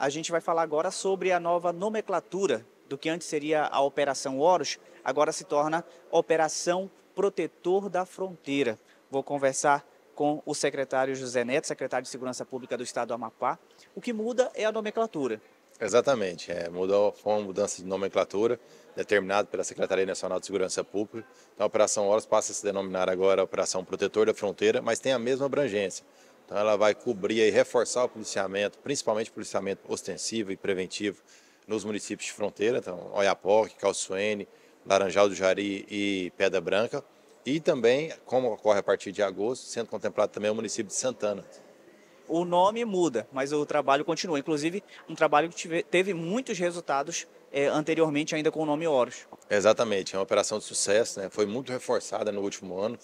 a gente vai falar agora sobre a nova nomenclatura do que antes seria a Operação Horus, agora se torna Operação Protetor da Fronteira. Vou conversar com o secretário José Neto, secretário de Segurança Pública do Estado do Amapá. O que muda é a nomenclatura. Exatamente, é, mudou, foi uma mudança de nomenclatura determinada pela Secretaria Nacional de Segurança Pública. Então a Operação Horus passa a se denominar agora Operação Protetor da Fronteira, mas tem a mesma abrangência. Então ela vai cobrir e reforçar o policiamento, principalmente o policiamento ostensivo e preventivo nos municípios de fronteira, então Oiapoque, Calçoene, Laranjal do Jari e Pedra Branca. E também, como ocorre a partir de agosto, sendo contemplado também o município de Santana. O nome muda, mas o trabalho continua. Inclusive, um trabalho que teve muitos resultados é, anteriormente ainda com o nome Horus. Exatamente, é uma operação de sucesso, né? foi muito reforçada no último ano.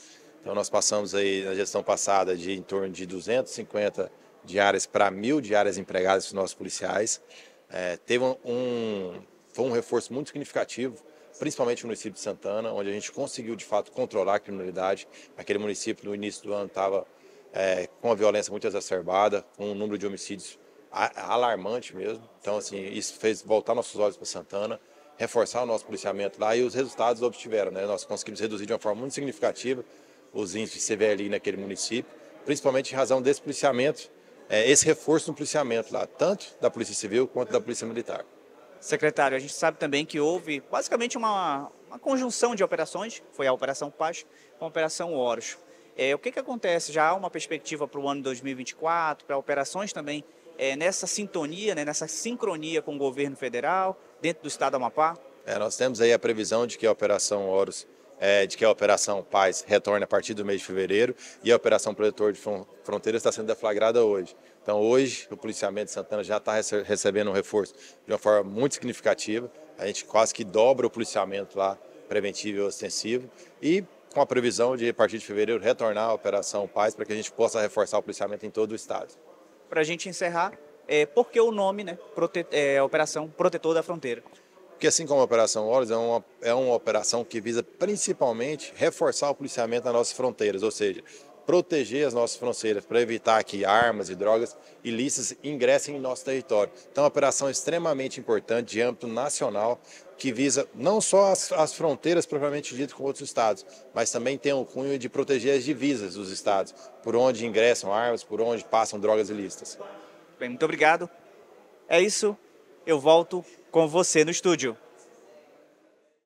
Então nós passamos aí na gestão passada de em torno de 250 diárias para mil diárias empregadas dos nossos policiais. É, teve um, foi um reforço muito significativo, principalmente no município de Santana, onde a gente conseguiu de fato controlar a criminalidade. Aquele município no início do ano estava é, com a violência muito exacerbada, com um número de homicídios alarmante mesmo. Então assim isso fez voltar nossos olhos para Santana reforçar o nosso policiamento lá e os resultados obtiveram. Né? Nós conseguimos reduzir de uma forma muito significativa os índices de CVLI naquele município, principalmente em razão desse policiamento, é, esse reforço no policiamento lá, tanto da Polícia Civil quanto da Polícia Militar. Secretário, a gente sabe também que houve basicamente uma, uma conjunção de operações, foi a Operação Paz com a Operação Horus. É, o que, que acontece? Já há uma perspectiva para o ano 2024, para operações também é, nessa sintonia, né, nessa sincronia com o governo federal, dentro do estado do Amapá? É, nós temos aí a previsão de que a Operação Horus é, de que a Operação Paz retorne a partir do mês de fevereiro e a Operação Protetor de Fronteiras está sendo deflagrada hoje. Então, hoje, o policiamento de Santana já está recebendo um reforço de uma forma muito significativa. A gente quase que dobra o policiamento lá, preventivo e ostensivo. E com a previsão de, a partir de fevereiro, retornar a Operação Paz para que a gente possa reforçar o policiamento em todo o Estado. Para a gente encerrar, é, por que o nome, né, Prote é, Operação Protetor da Fronteira? Porque assim como a Operação Olhos é uma, é uma operação que visa principalmente reforçar o policiamento nas nossas fronteiras, ou seja, proteger as nossas fronteiras para evitar que armas e drogas ilícitas ingressem em nosso território. Então, é uma operação extremamente importante de âmbito nacional que visa não só as, as fronteiras propriamente ditas com outros estados, mas também tem o cunho de proteger as divisas dos estados, por onde ingressam armas, por onde passam drogas ilícitas. Bem, muito obrigado. É isso. Eu volto com você no estúdio.